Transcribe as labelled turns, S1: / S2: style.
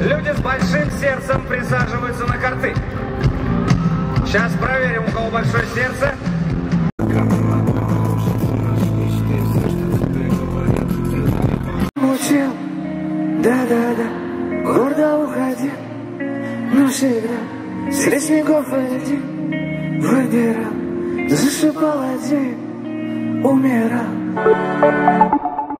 S1: Люди с большим сердцем присаживаются на карты. Сейчас проверим, у кого большое сердце.
S2: Мучил, да-да-да, гордо уходи, но всегда среди снегов один выбирал, засыпал один, умирал.